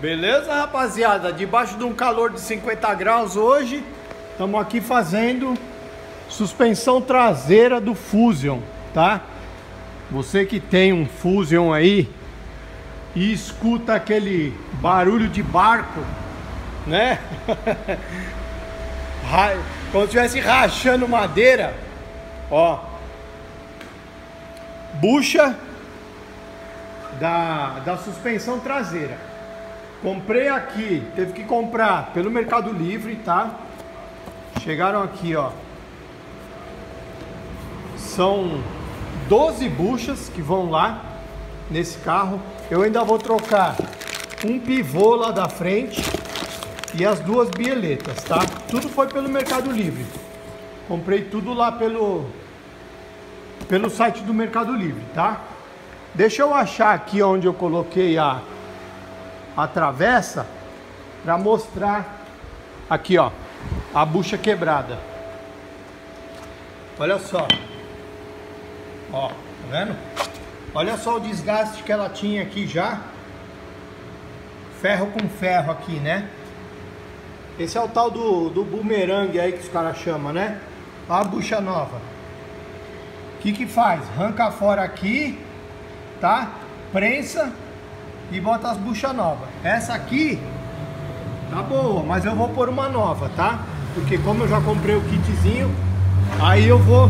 Beleza, rapaziada? Debaixo de um calor de 50 graus hoje, estamos aqui fazendo suspensão traseira do Fusion, tá? Você que tem um Fusion aí e escuta aquele barulho de barco, né? Como se estivesse rachando madeira, ó. Bucha da, da suspensão traseira. Comprei aqui, teve que comprar pelo Mercado Livre, tá? Chegaram aqui, ó. São 12 buchas que vão lá nesse carro. Eu ainda vou trocar um pivô lá da frente e as duas bieletas, tá? Tudo foi pelo Mercado Livre. Comprei tudo lá pelo pelo site do Mercado Livre, tá? Deixa eu achar aqui onde eu coloquei a a travessa para mostrar aqui, ó, a bucha quebrada. Olha só. Ó, tá vendo? Olha só o desgaste que ela tinha aqui já. Ferro com ferro aqui, né? Esse é o tal do, do bumerangue aí que os caras chamam, né? Olha a bucha nova. O que que faz? Arranca fora aqui, tá? Prensa e bota as buchas novas. Essa aqui tá boa, mas eu vou pôr uma nova, tá? Porque como eu já comprei o kitzinho, aí eu vou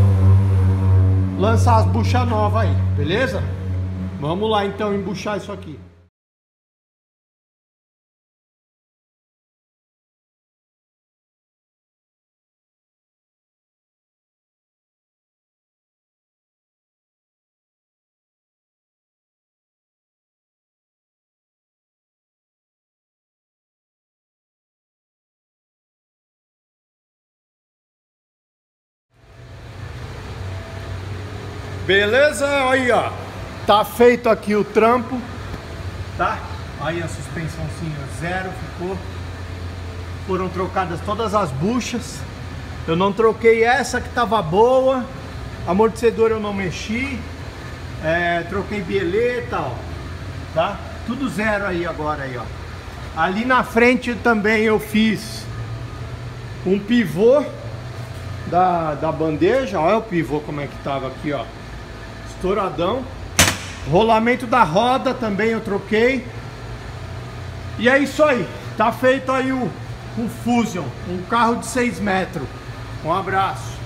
lançar as buchas novas aí, beleza? Vamos lá então embuchar isso aqui. Beleza? Aí, ó. Tá feito aqui o trampo, tá? Aí a suspensãozinha zero ficou. Foram trocadas todas as buchas. Eu não troquei essa que tava boa. Amortecedor eu não mexi. É, troquei bieleta, ó. Tá? Tudo zero aí agora aí, ó. Ali na frente também eu fiz um pivô da, da bandeja. Olha o pivô como é que tava aqui, ó estouradão. Rolamento da roda também eu troquei. E é isso aí. Tá feito aí o, o Fusion, um carro de 6 metros. Um abraço.